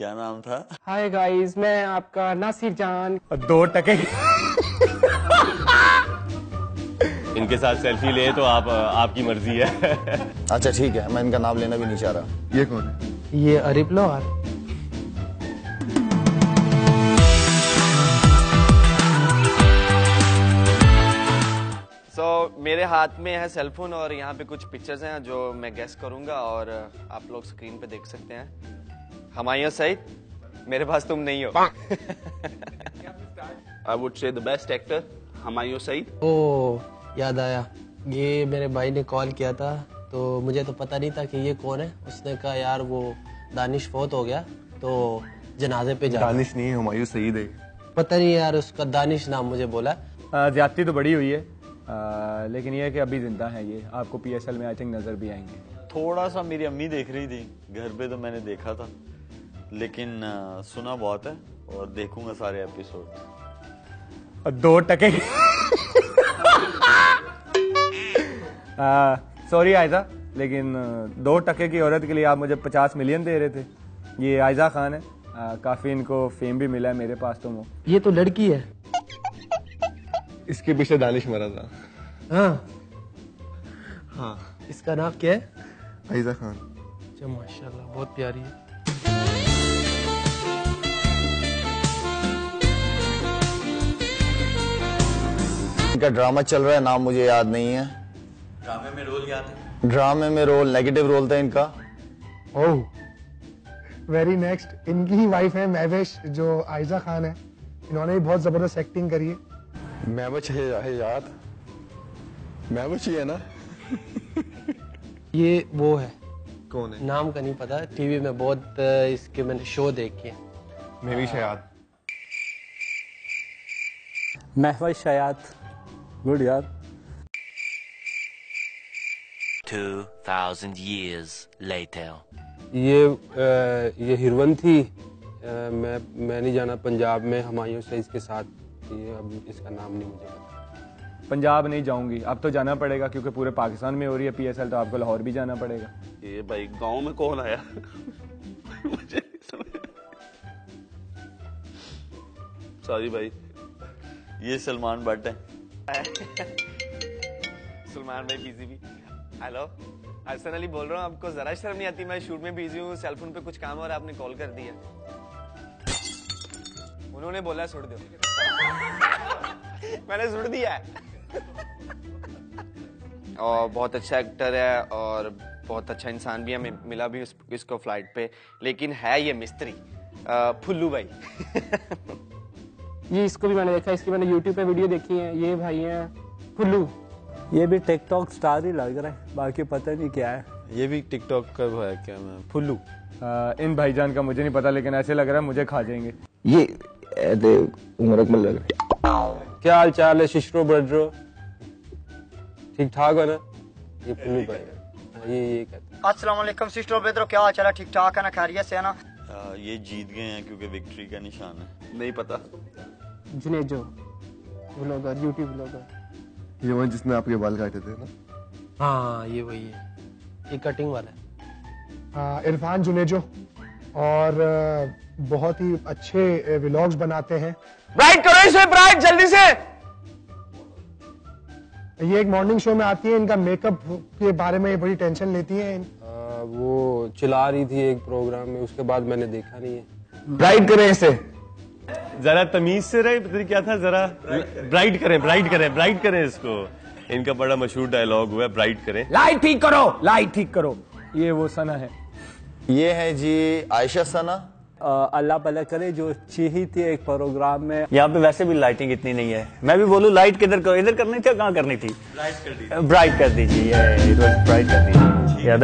क्या नाम था? हाय गाइस मैं आपका नासिर जान। दो टके। इनके साथ सेल्फी ले तो आप आपकी मर्ज़ी है। अच्छा ठीक है मैं इनका नाम लेना भी नहीं चाह रहा। ये कौन है? ये अरिप लोहार। सो so, मेरे हाथ में है सेलफोन और यहाँ पे कुछ पिक्चर्स हैं जो मैं गेस करूँगा और आप लोग स्क्रीन पे देख सकते हैं। हमायूं सईद मेरे पास तुम नहीं हो। I would say the best actor Humayun Saeed ओ याद आया। ये मेरे भाई ने कॉल किया था तो मुझे तो पता नहीं था कि ये कौन है। उसने कहा यार वो दानिश फौत हो गया तो जनाजे पे जा दानिश नहीं है हुमायूं सईद है। पता नहीं यार उसका दानिश नाम मुझे बोला। ज्यादती तो बड़ी हुई है। आ, लेकिन ये है कि अभी ज़िंदा है ये। आपको पीएसएल में आई थिंक नज़र भी आएँगे। थोड़ा सा मेरी अम्मी देख रही थी घर पे तो मैंने देखा था। लेकिन आ, सुना बहुत है और देखूँगा सारे एपिसोड दो टके। सॉरी आयजा लेकिन दो टके की औरत के लिए आप मुझे पचास मिलियन दे रहे थे। ये आयजा खान है। आ, काफ़ी इनको फेम भी मिला है मेरे पास तो वो। ये तो लड़की है। इसके पीछे दानिश मरा था। हाँ। हाँ। इसका नाम क्या है? आयजा खान। अच्छा माशाल्लाह बहुत प्यारी है। इनका ड्रामा चल रहा है नाम मुझे याद नहीं है। ड्रामे में रोल याद है? ड्रामे में रोल नेगेटिव रोल था इनका। ओह वेरी नेक्स्ट इनकी ही वाइफ है महवेश जो आयजा खान है। इन्होंने भी बहुत ज़बरदस्त एक्टिंग करी है। महबच है, है याद। महबच ही है ना? ये वो है। कौन है? नाम का नहीं पता टीवी में बहुत इसके मैंने शो देखे हैं। महविश हयात महवज शयात गुड यार 2000 years later. ये ये हिरवन थी। मैं मैं नहीं जाना पंजाब में हमायूं से इसके साथ। ये अब इसका नाम नहीं मुझे पता। पंजाब नहीं जाऊँगी। अब तो जाना पड़ेगा क्योंकि पूरे पाकिस्तान में हो रही है पीएसएल तो आपको लाहौर भी जाना पड़ेगा। ये भाई गाँव में कौन आया? मुझे सॉरी भाई ये सलमान भट्ट है। सलमान भाई बिज़ी भी। हेलो अरसन अली बोल रहा हूँ आपको जरा शर्म नहीं आती मैं शूट में बिज़ी हूँ सेलफोन पे कुछ काम और आपने कॉल कर दिया। उन्होंने बोला छोड़ दो। मैंने छोड़ दिया और बहुत अच्छा एक्टर है और बहुत अच्छा इंसान भी है मिला भी उस, इसको फ़्लाइट पे। लेकिन है ये मिस्त्री फुल्लू भाई। ये इसको भी मैंने देखा इसकी मैंने यूट्यूब पे वीडियो देखी है ये भाई हैं फुल्लू ये भी टिकटॉक स्टार ही लग रहा है बाकी पता नहीं क्या है। ये भी टिकटॉक का वो है क्या मैं फुल्लू। इन भाईजान का मुझे नहीं पता लेकिन ऐसे लग रहा है मुझे खा जाएँगे। ये उमर अकमल लग रहा है। क्या हाल चाल है शिशरो ब्रदरो? ठीक ठाक हो ना? ये पुल्लू भाई ये ये कहते अस्सलाम वालेकुम सिस्टर बेदरो क्या हाल चाल है? ठीक ठाक है ना? खैरियत से है ना? ये जीत गए हैं क्योंकि विक्ट्री का निशान है। नहीं पता। जुनेजो व्लॉगर यूट्यूब व्लॉगर ये वो जिसने आपके बाल काटे थे ना? हाँ ये वही है। ये कटिंग वाला है। इरफान जुनेजो। और बहुत ही अच्छे व्लॉग्स बनाते हैं। ब्राइट करो इसे ब्राइट जल्दी से! ये एक मॉर्निंग शो में आती है इनका मेकअप के बारे में ये बड़ी टेंशन लेती हैं। आ, वो चिल्ला रही थी एक प्रोग्राम में उसके बाद मैंने देखा नहीं है। ब्राइट करें इसे। जरा तमीज से रहे पता क्या था? जरा ब्राइट करें ब्राइट करें ब्राइट करें इसको। इनका बड़ा मशहूर डायलॉग हुआ है ब्राइट करें। लाइट ठीक करो लाइट ठीक करो। ये वो सना है। ये है जी आयशा सना। अल्लाह भला करे जो चीही थी एक प्रोग्राम में। यहाँ पे वैसे भी लाइटिंग इतनी नहीं है। मैं भी बोलूँ लाइट किधर करो इधर करनी थी या कहाँ करनी थी? ब्राइट कर दीजिए ब्राइट कर दीजिए।